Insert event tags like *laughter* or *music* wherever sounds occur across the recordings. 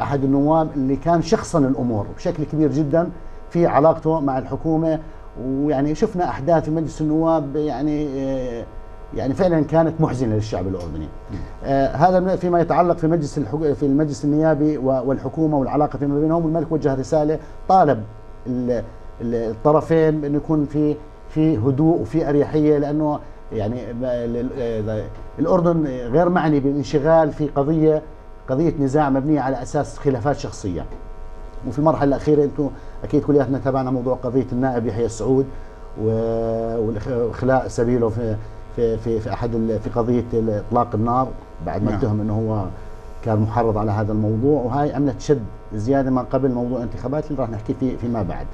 أحد النواب اللي كان شخصا الأمور بشكل كبير جدا في علاقته مع الحكومة. ويعني شفنا أحداث في مجلس النواب يعني آه، يعني فعلا كانت محزنة للشعب الأردني. آه هذا فيما يتعلق في مجلس في المجلس النيابي والحكومة والعلاقة فيما بينهم. الملك وجه رساله طالب الطرفين بانه يكون في في هدوء وفي أريحية لأنه يعني الأردن غير معني بالانشغال في قضية قضية نزاع مبنية على أساس خلافات شخصية. وفي المرحلة الأخيرة أنتم أكيد كلياتنا تابعنا موضوع قضية النائب يحيى السعود واخلاء سبيله في في في في أحد في قضية إطلاق النار بعد ما نعم. اتهم إنه هو كان محرض على هذا الموضوع وهي عملت شد زيادة ما قبل موضوع الانتخابات اللي راح نحكي فيه فيما بعد.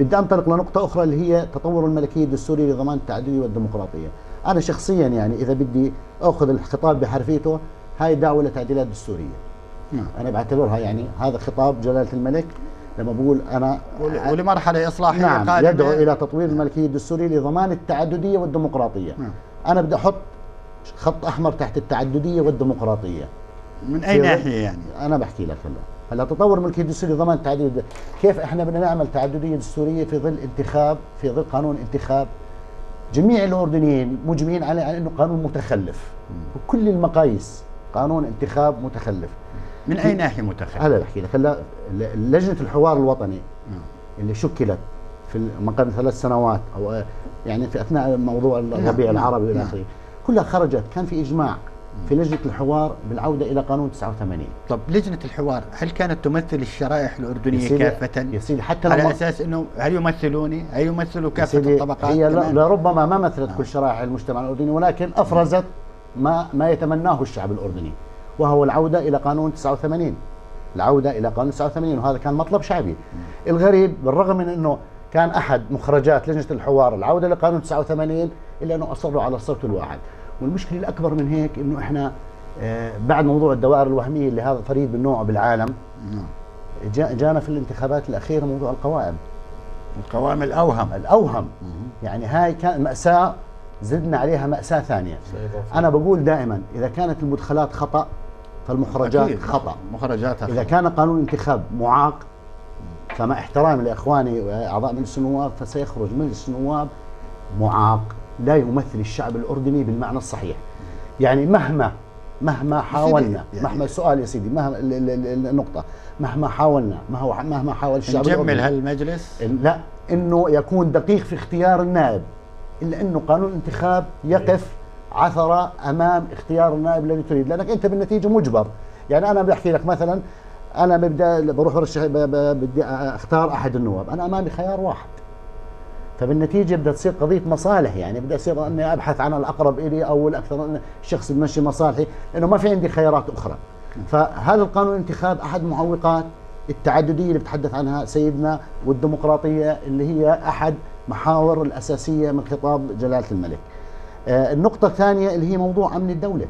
بدي أنطلق لنقطة أخرى اللي هي تطور الملكية الدستورية لضمان التعدديه والديمقراطية. أنا شخصيا يعني إذا بدي أخذ الخطاب بحرفيته هاي دعوة لتعديلات دستورية. نعم. أنا بعتبرها يعني هذا خطاب جلالة الملك لما بقول أنا ولمرحله اصلاحيه نعم قادمه يدعو إلى تطوير الملكية الدستورية لضمان التعددية والديمقراطية. نعم. أنا بدي أحط خط أحمر تحت التعددية والديمقراطية. من أي ناحية يعني؟ أنا بحكي لك هلا. هلا تطور الملكيه الدستورية لضمان التعددية كيف إحنا بدنا نعمل تعددية دستورية في ظل انتخاب في ظل قانون انتخاب؟ جميع الأردنيين مجمعين على إنه قانون متخلف. بكل المقاييس قانون انتخاب متخلف. من أي ناحية متخلف؟ هلا بحكي لك هلا لجنة الحوار الوطني نعم. اللي شكلت في ما قبل ثلاث سنوات أو يعني في أثناء موضوع نعم، الربيع نعم. العربي والى اخره كلها خرجت كان في إجماع في لجنة الحوار بالعودة إلى قانون 89 طب لجنة الحوار هل كانت تمثل الشرائح الأردنية كافة؟ يا سيدي حتى على أساس إنه هل يمثلوني؟ هل يمثلوا كافة الطبقات؟ هي لربما ما مثلت كل شرائح المجتمع الأردني ولكن أفرزت ما ما يتمناه الشعب الأردني وهو العودة إلى قانون 89 العودة إلى قانون 89 وهذا كان مطلب شعبي. الغريب بالرغم من أنه كان أحد مخرجات لجنة الحوار العودة لقانون 89 إلا أنه أصروا على الصوت الواحد. والمشكلة الأكبر من هيك أنه إحنا آه، بعد موضوع الدوائر الوهمية اللي هذا فريد من نوعه بالعالم جانا في الانتخابات الأخيرة موضوع القوائم. القوائم الأوهم. الأوهم. يعني هاي كان مأساة زدنا عليها مأساة ثانية. أنا بقول دائما إذا كانت المدخلات خطأ فالمخرجات أكيد. خطأ. مخرجاتها إذا كان قانون الانتخاب معاق فمع احترامي لإخواني أعضاء مجلس النواب فسيخرج مجلس النواب معاق. لا يمثل الشعب الأردني بالمعنى الصحيح. يعني مهما مهما حاولنا يعني مهما السؤال يا سيدي مهما النقطة مهما حاولنا مهما حاول الشعب نجمل هالمجلس؟ لا إنه يكون دقيق في اختيار النائب. إلا أنه قانون الانتخاب يقف عثرة أمام اختيار النائب الذي تريد لأنك أنت بالنتيجة مجبر. يعني أنا بدي احكي لك مثلا أنا ببدأ بروح برشح بدي أختار أحد النواب أنا أمامي خيار واحد. فبالنتيجة بدها تصير قضية مصالح يعني بدي اصير أني أبحث عن الأقرب إلي أو الأكثر الشخص بمشي مصالحي لأنه ما في عندي خيارات أخرى. فهذا القانون الانتخاب أحد معوقات التعددية اللي بتحدث عنها سيدنا والديمقراطية اللي هي أحد محاور الأساسية من خطاب جلالة الملك. آه، النقطة الثانية اللي هي موضوع أمن الدولة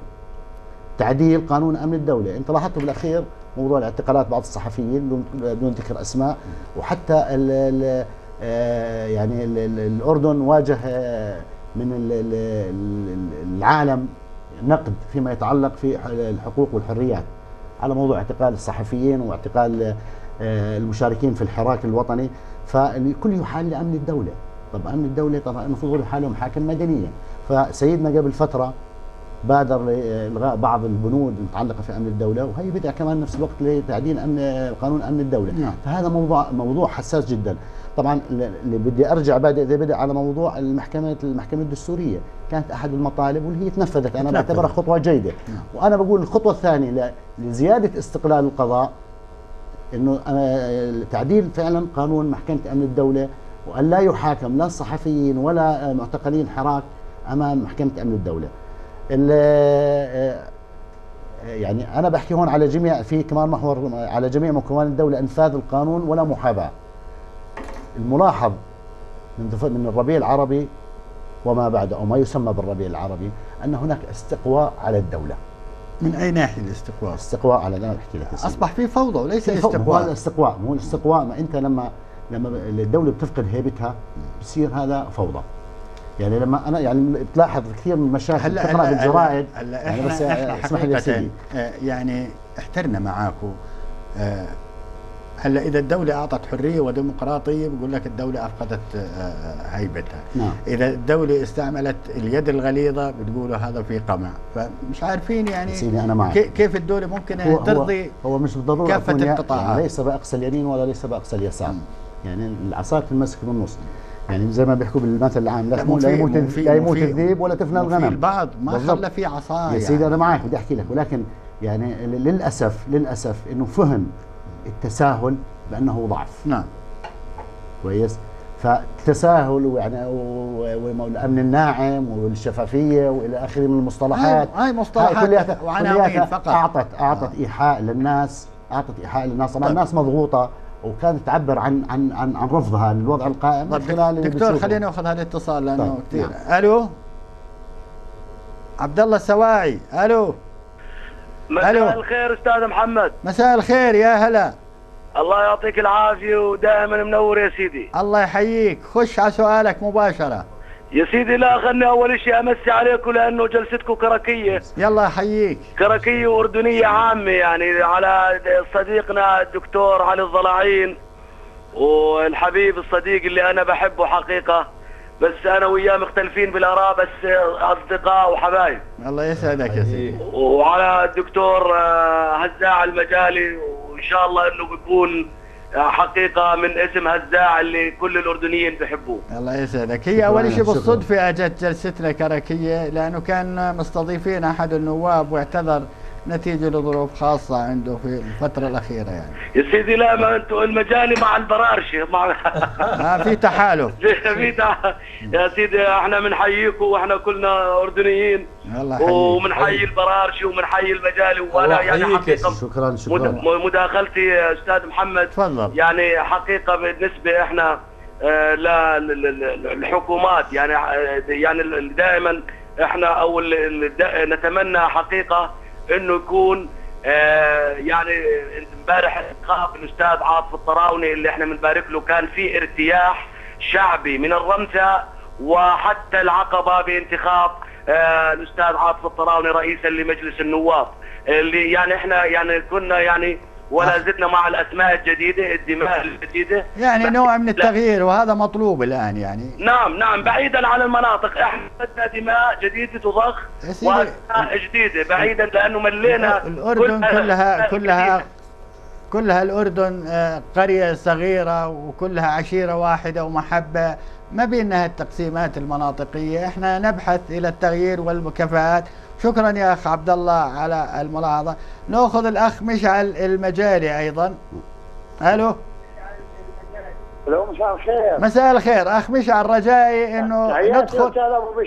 تعديل قانون أمن الدولة. أنت لاحظت بالأخير موضوع الاعتقالات بعض الصحفيين بدون ذكر أسماء وحتى ال ال آه، يعني ال ال الأردن واجه آه، من العالم نقد فيما يتعلق في الحقوق والحريات على موضوع اعتقال الصحفيين واعتقال المشاركين في الحراك الوطني. فالكل يحال لأمن الدولة. طب أمن الدولة طبعا المفروض يحالهم محاكم مدنية فسيدنا قبل فترة بادر لإلغاء بعض البنود المتعلقة في أمن الدولة وهي بدأ كمان نفس الوقت لتعديل أمن قانون أمن الدولة. نعم. فهذا موضوع موضوع حساس جدا. طبعا اللي بدي أرجع بعد إذا بدأ على موضوع المحكمة المحكمة الدستورية. كانت أحد المطالب واللي هي تنفذت. أنا بعتبرها خطوة جيدة. نعم. وأنا بقول الخطوة الثانية لزيادة استقلال القضاء إنه تعديل فعلا قانون محكمة أمن الدولة وأن لا يحاكم لا الصحفيين ولا معتقلين حراك أمام محكمة أمن الدولة. يعني أنا بحكي هون على جميع في كمان محور على جميع مكونات الدولة أنفاذ القانون ولا محاباة. الملاحظ من من الربيع العربي وما بعده أو ما يسمى بالربيع العربي أن هناك استقواء على الدولة. من أي ناحية الاستقواء؟ استقواء على أنا بحكي لك أصبح في فوضى وليس استقواء هو الاستقواء مو الاستقواء ما أنت لما لما الدولة بتفقد هيبتها بصير هذا فوضى. يعني لما أنا يعني بتلاحظ كثير من المشاكل هلا تقرا بالجرائد. هلا يعني بس اسمح لي آه، يعني احترنا معاكم آه، هلا إذا الدولة أعطت حرية وديمقراطية بقول لك الدولة أفقدت آه، هيبتها نعم. إذا الدولة استعملت اليد الغليظة بتقولوا هذا في قمع فمش عارفين يعني سيدي أنا معك. كي- كيف الدولة ممكن هو ترضي هو, هو مش بالضرورة يا- القطاعات. يعني ليس بأقصى اليمين ولا ليس بأقصى اليسار يعني العصا تنمسك بالنص يعني زي ما بيحكوا بالمثل العام لا, لا، يموت لا يموت. الذئب ولا تفنى الغنم البعض ما. خلى في عصا يا سيدي أنا معك بدي أحكي لك ولكن يعني للاسف للأسف إنه فهم التساهل بأنه ضعف نعم كويس فالتساهل ويعني والامن الناعم والشفافيه وإلى آخره من المصطلحات هاي- هاي مصطلحات كلياتها- كلياتها فقط. اعطت أعطت إيحاء للناس أعطت إيحاء للناس طبعا طيب. الناس مضغوطة وكانت تعبر عن عن عن, عن رفضها للوضع القائم من طيب خلال دكتور. خلينا ناخذ هذا الاتصال لأنه طيب، كثير نعم. ألو عبد الله السواعي ألو. مساء الخير أستاذ محمد. مساء الخير يا هلا. الله يعطيك العافية ودائما منور يا سيدي. الله يحييك. خش على سؤالك مباشرة. يا سيدي لا خلني أول شيء أمسي عليكم لأنه جلستكم كركية. يلا يحييك كركية وأردنية عامة يعني على صديقنا الدكتور علي الضلاعين والحبيب الصديق اللي أنا بحبه حقيقة. بس أنا وياه مختلفين بالآراء بس أصدقاء وحبايب. الله يسعدك يا سيدي. وعلى الدكتور آه، هزاع المجالي وإن شاء الله إنه بيكون آه، حقيقة من اسم هزاع اللي كل الأردنيين بيحبوه. الله يسعدك. هي أول شيء شكراً. بالصدفة أجت جلستنا كركية لأنه كان مستضيفين أحد النواب واعتذر نتيجة لظروف خاصة عنده في الفترة الأخيرة يعني. يا سيدي لا ما أنتم المجالي مع البرارشه مع ما في تحالف. *laughs* في تع- يا سيدي إحنا بنحييكم وإحنا كلنا أردنيين. الله يحييك. وبنحيي البرارشي وبنحيي المجالي وأنا يعني حقيقة شكرا شكرا. مد- مداخلتي يا أستاذ محمد تفضل. يعني حقيقة بالنسبة إحنا آه، لا ل- ل- ل- الحكومات يعني آه، يعني دائما إحنا أو ال- ال- دا- نتمنى حقيقة انه يكون آه، يعني امبارح انتخاب الاستاذ عاطف الطراوني اللي إحنا بنبارك له كان في ارتياح شعبي من الرمثة وحتى العقبة بانتخاب آه، الاستاذ عاطف الطراوني رئيسا لمجلس النواب. اللي يعني إحنا يعني كنا يعني ولا زلنا مع الأسماء الجديدة الدماء الجديدة. يعني نوع من التغيير وهذا مطلوب الآن يعني. نعم نعم بعيدا عن المناطق. إحنا بدنا دماء جديدة تضخ وأسماء جديدة بعيدا لأنه ملينا الأردن كل كلها كلها الجديدة. كلها الأردن آه، قرية صغيرة وكلها عشيرة واحدة ومحبة. ما بينها التقسيمات المناطقية إحنا نبحث إلى التغيير والمكافآت. شكرا يا أخ عبد الله على الملاحظة. نأخذ الأخ مشعل المجالي أيضا. ألو؟ لو مساء الخير. مساء الخير. أخ مشعل رجائي تحياتي ندخل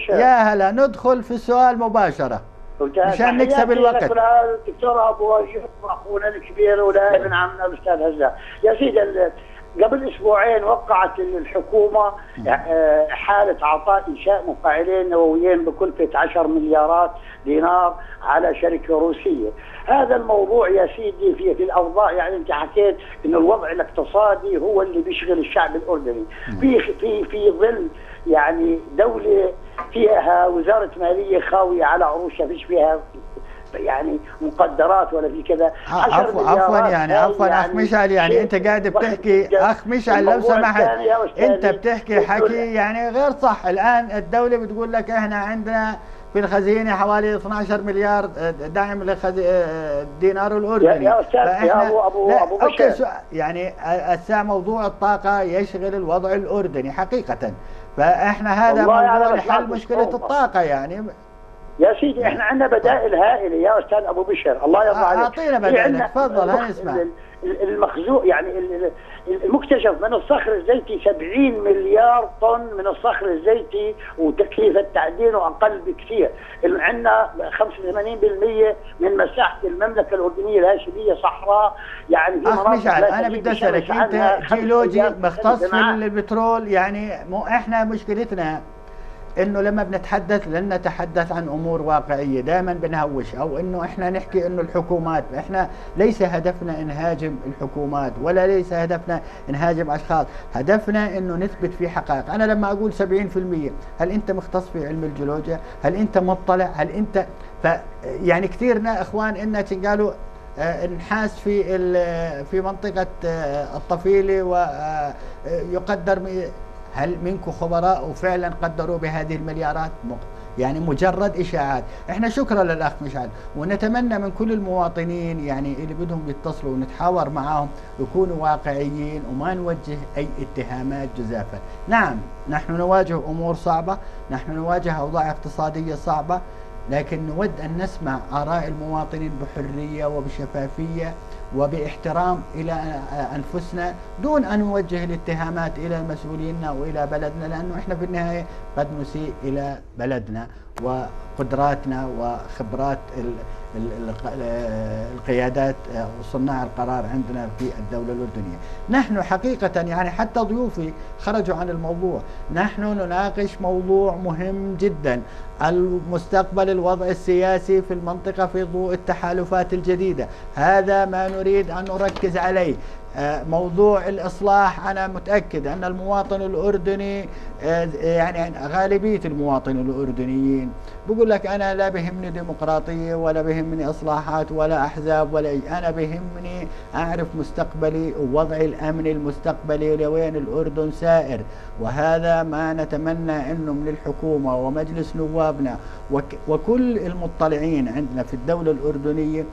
يا هلا ندخل في السؤال مباشرة. مشان نكسب الوقت. لك وللدكتور أبو وجيه واخونا الكبير ولابن عمنا الأستاذ هزاع يا سيدي قبل أسبوعين وقعت الحكومة آه، حالة اعطاء إنشاء مفاعلين نوويين بكلفة 10 مليارات دينار على شركة روسية. هذا الموضوع يا سيدي في في الأوضاع يعني أنت حكيت إن الوضع الاقتصادي هو اللي بيشغل الشعب الأردني. في في في ظل يعني دولة فيها وزارة مالية خاوية على عروشها فيش فيها يعني مقدرات ولا في كذا. عفوا عفوا يعني عفوا أخ مشعل يعني أنت قاعد بتحكي. أخ مشعل لو سمحت أنت بتحكي حكي يعني غير صح. الآن الدولة بتقول لك إحنا عندنا في الخزينة حوالي 12 مليار دعم للدينار الأردني. يا أستاذ، يا أبو- لا، أبو أوكي يعني الساعة موضوع الطاقة يشغل الوضع الأردني حقيقة. فإحنا هذا موضوع بسمعك لحل مشكلة. الطاقة يعني. يا سيدي إحنا عندنا بدائل هائلة يا أستاذ أبو بشر. الله يرضى عليك. أعطينا في بدائل، تفضل، المخ- هنسمع. ال- ال- المخزوق يعني ال- ال- المكتشف من الصخر الزيتي 70 مليار طن من الصخر الزيتي وتكلفه تعدينه أقل بكثير. عندنا 85% من مساحة المملكة الأردنية الهاشميه صحراء. يعني في أخ مشعل أنا بدي أسألك أنت جيولوجي مختص في. البترول يعني مو إحنا مشكلتنا إنه لما بنتحدث لن نتحدث عن أمور واقعية دائما بنهوش. أو إنه إحنا نحكي إنه الحكومات إحنا ليس هدفنا نهاجم الحكومات ولا ليس هدفنا نهاجم أشخاص. هدفنا إنه نثبت في حقائق. أنا لما أقول 70% هل أنت مختص في علم الجيولوجيا؟ هل أنت مطلع؟ هل أنت ف يعني كثير نا- إخوان إننا قالوا آه، انحاس في في منطقة آه، الطفيلة ويقدر هل منكم خبراء وفعلا قدروا بهذه المليارات؟ يعني مجرد إشاعات. إحنا شكرا للأخ مشعل. ونتمنى من كل المواطنين يعني اللي بدهم يتصلوا ونتحاور معاهم يكونوا واقعيين وما نوجه أي اتهامات جزافا. نعم نحن نواجه أمور صعبة نحن نواجه أوضاع اقتصادية صعبة لكن نود أن نسمع آراء المواطنين بحرية وبشفافية. وباحترام إلى أنفسنا دون أن نوجه الاتهامات إلى المسؤولين وإلى بلدنا لأنه إحنا في النهاية قد نسيء إلى بلدنا وقدراتنا وخبرات القيادات وصناع القرار عندنا في الدولة الأردنية. نحن حقيقة يعني حتى ضيوفي خرجوا عن الموضوع. نحن نناقش موضوع مهم جدا المستقبل الوضع السياسي في المنطقة في ضوء التحالفات الجديدة. هذا ما نريد أن نركز عليه. موضوع الإصلاح أنا متأكد أن المواطن الأردني آه، يعني غالبية المواطنين الأردنيين بقول لك أنا لا بهمني ديمقراطية ولا بهمني إصلاحات ولا أحزاب ولا أنا بهمني أعرف مستقبلي ووضعي الأمني المستقبلي لوين الأردن سائر. وهذا ما نتمنى أنه من الحكومة ومجلس نوابنا وكل المطلعين عندنا في الدولة الأردنية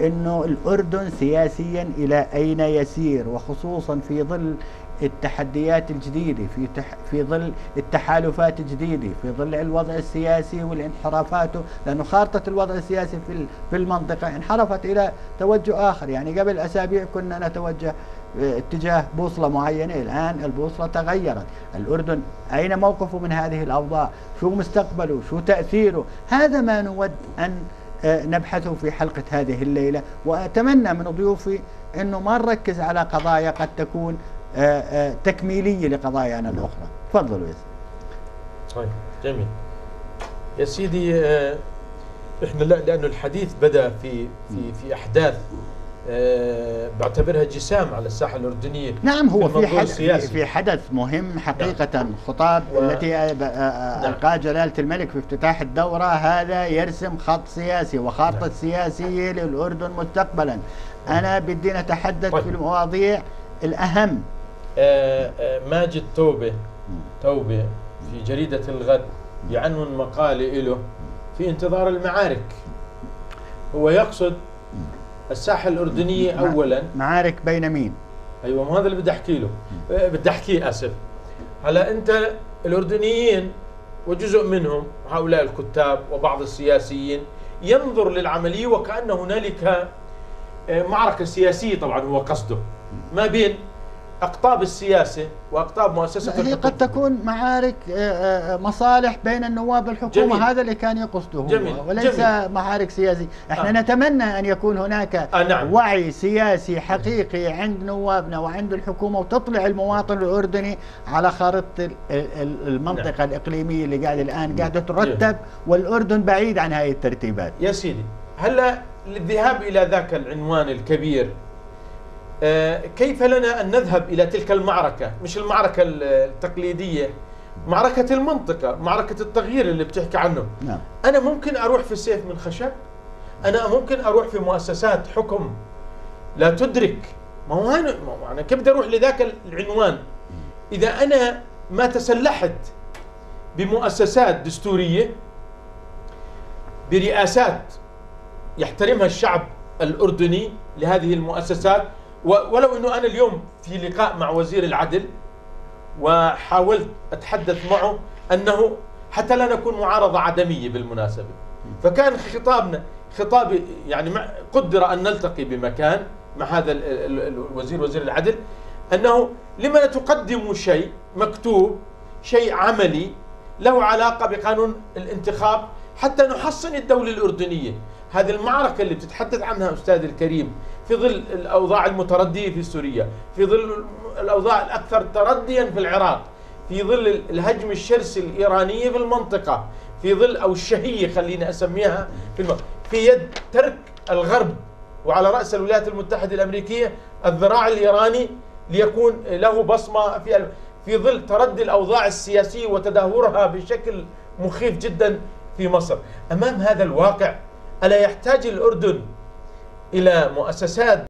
إنه الأردن سياسيا إلى أين يسير وخصوصا في ظل التحديات الجديدة في تح في ظل التحالفات الجديدة في ظل الوضع السياسي والانحرافاته لأنه خارطة الوضع السياسي في في المنطقة انحرفت إلى توجه آخر. يعني قبل أسابيع كنا نتوجه آه، اتجاه بوصلة معينة. الآن البوصلة تغيرت. الأردن أين موقفه من هذه الأوضاع؟ شو مستقبله؟ شو تأثيره؟ هذا ما نود آه، نبحثه في حلقة هذه الليلة. وأتمنى من ضيوفي أنه ما نركز على قضايا قد تكون آه، آه، تكميلية لقضايانا الأخرى. تفضلوا يا سيدي. طيب جميل. يا سيدي إحنا لا لأنه الحديث بدأ في في في أحداث أه بعتبرها جسام على الساحة الأردنية. نعم هو في حدث في حدث مهم حقيقة. نعم. خطاب و... التي القاها نعم. جلالة الملك في افتتاح الدورة هذا يرسم خط سياسي وخارطة نعم. سياسية للأردن مستقبلا. أنا بدي نتحدث طيب. في المواضيع الأهم. آه آه ماجد توبة. توبة في جريدة الغد يعنون مقالة له في انتظار المعارك. هو يقصد الساحة الأردنية اولا. معارك بين مين؟ أيوه ما هذا اللي بدي أحكي له. أه، بدي أحكيه آسف. هلا أنت الأردنيين وجزء منهم هؤلاء الكتاب وبعض السياسيين ينظر للعملية وكأن هنالك أه، معركة سياسية طبعا هو قصده. ما بين أقطاب السياسة وأقطاب مؤسسة هي الحكومة. قد تكون معارك آه، آه، مصالح بين النواب والحكومة جميل. هذا اللي كان يقصده هو جميل. وليس جميل. معارك سياسية إحنا آه. نتمنى أن يكون هناك آه نعم. وعي سياسي حقيقي عند نوابنا وعند الحكومة وتطلع المواطن الأردني على خارطة المنطقة نعم. الإقليمية اللي قاعدة الآن قاعدة ترتب والأردن بعيد عن هذه الترتيبات يا سيدي هلا للذهاب إلى ذاك العنوان الكبير كيف لنا أن نذهب إلى تلك المعركة؟ مش المعركة التقليدية معركة المنطقة معركة التغيير اللي بتحكي عنه. نعم. أنا ممكن أروح في سيف من خشب؟ أنا ممكن أروح في مؤسسات حكم لا تدرك. ما هو أنا, ما أنا كيف بدي أروح لذاك العنوان؟ إذا أنا ما تسلحت بمؤسسات دستورية برئاسات يحترمها الشعب الأردني لهذه المؤسسات ولو إنه أنا اليوم في لقاء مع وزير العدل وحاولت أتحدث معه أنه حتى لا نكون معارضة عدمية بالمناسبة. فكان خطابنا خطاب يعني قدر أن نلتقي بمكان مع هذا الوزير وزير العدل أنه لما تقدموا شيء مكتوب شيء عملي له علاقة بقانون الانتخاب حتى نحصن الدولة الأردنية. هذه المعركة اللي بتتحدث عنها أستاذ الكريم في ظل الأوضاع المتردية في سوريا في ظل الأوضاع الأكثر ترديا في العراق في ظل الهجم الشرسي الايراني في المنطقة في ظل أو الشهية خليني أسميها في الم... في يد ترك الغرب وعلى رأس الولايات المتحدة الأمريكية الذراع الإيراني ليكون له بصمة في في ظل تردي الأوضاع السياسية وتدهورها بشكل مخيف جدا في مصر. أمام هذا الواقع ألا يحتاج الأردن إلى مؤسسات